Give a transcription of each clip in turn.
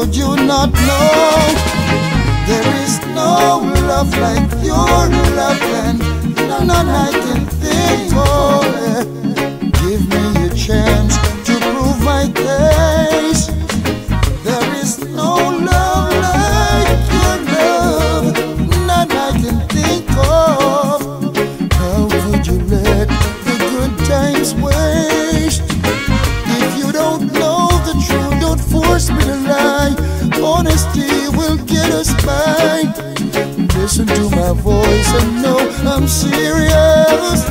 could you not know? There is no love like your love, and none I can think of. Listen to my voice and know I'm serious.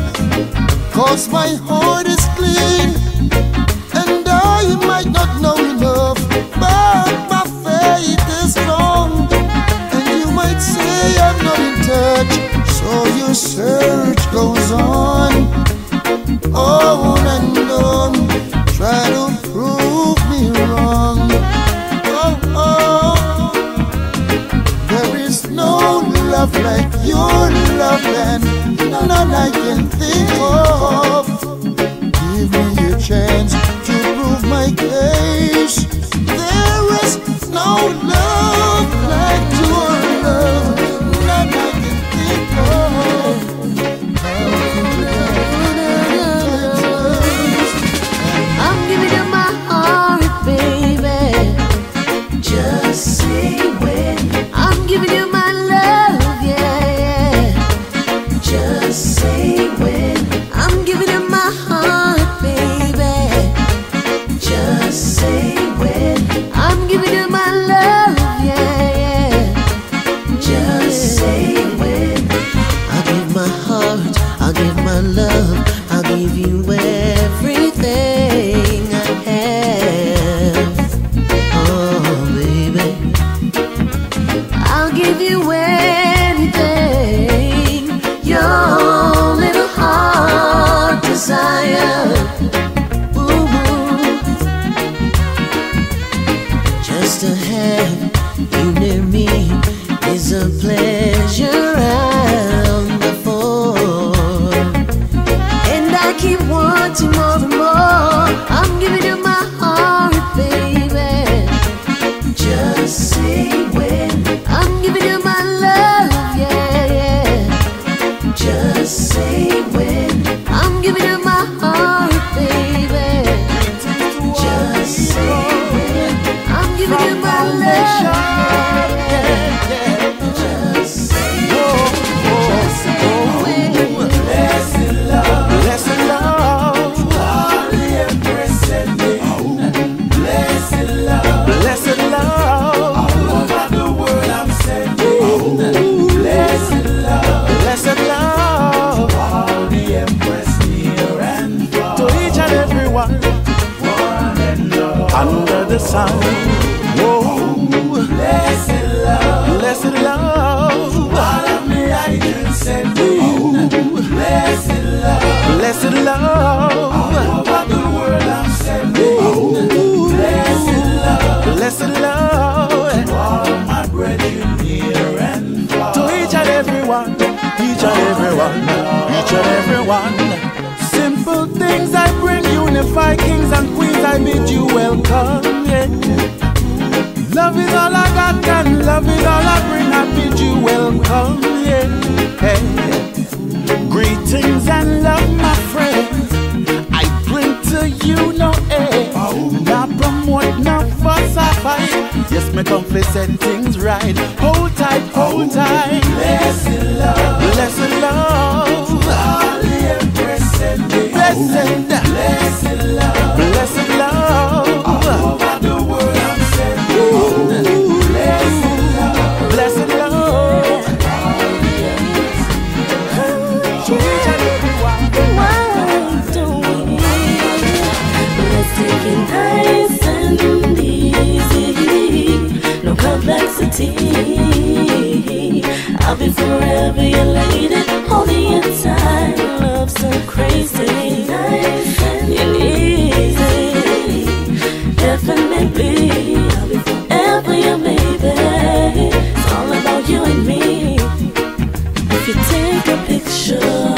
Cause my heart is clean. And I might not know enough, but my faith is strong. And you might say I'm not in touch, so your search goes. On none I can say when. Sun. Oh, Blessed love, blessed love, all of me I send me. Blessed love, blessed love, and one, each and every one. Simple things I bring, unify kings and queens. I bid you welcome. Yeah. Love is all I got, and love is all I bring. I bid you welcome. Yeah. Hey. Greetings and love, my friends. I bring to you no air. Not promote, not fuss or fight. Yes, me come fi set things right. Hold tight, hold tight. Blessed love, Blessed love, I'll be forever your lady. Holding you tight. Love so crazy. Nice and easy. Definitely. I'll be forever your baby. It's all about you and me. If you take a picture,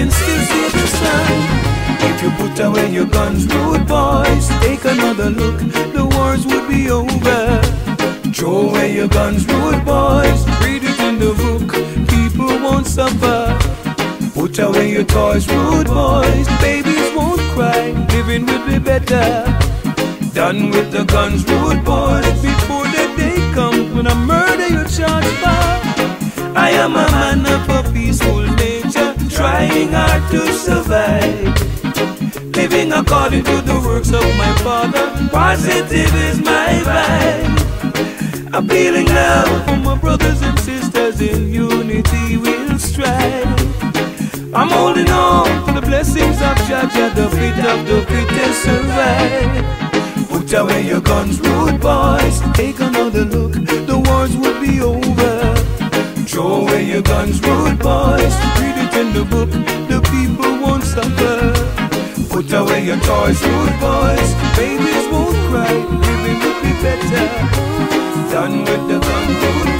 can still see the sun. If you put away your guns, rude boys, take another look, the wars would be over. Throw away your guns, rude boys, read it in the book, people won't suffer. Put away your toys, rude boys, babies won't cry, living would be better. Done with the guns, rude boys, before the day comes when I murder your charge bar. I am a man of peaceful trying hard to survive. Living according to the works of my father, positive is my vibe. Appealing love for my brothers and sisters in unity we'll strive. I'm holding on to the blessings of Jah Jah, the feet of the fittest survive. Put away your guns, rude boys, take another look, the wars will be over. Throw away your guns, rude boys, in the book, the people won't suffer. Put away your toys, rude boys, babies won't cry, living will be better. Done with the gun,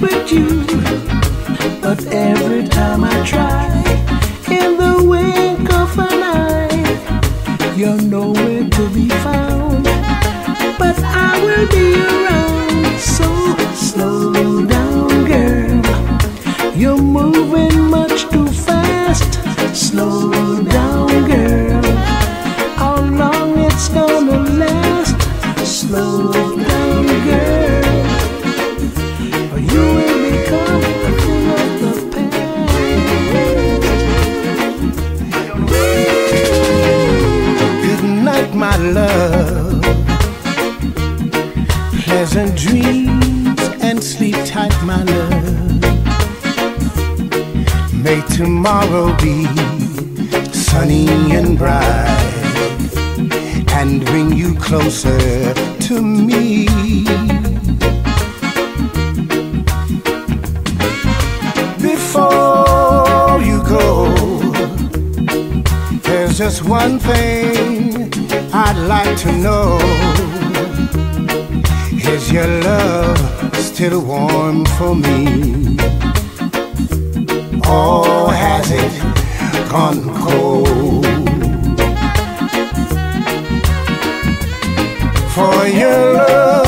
with you. But every time I try, in the wink of an eye, you're nowhere to be found. tomorrow be sunny and bright and bring you closer to me? Before you go, there's just one thing I'd like to know. Is your love still warm for me? Or has it gone cold? For your love,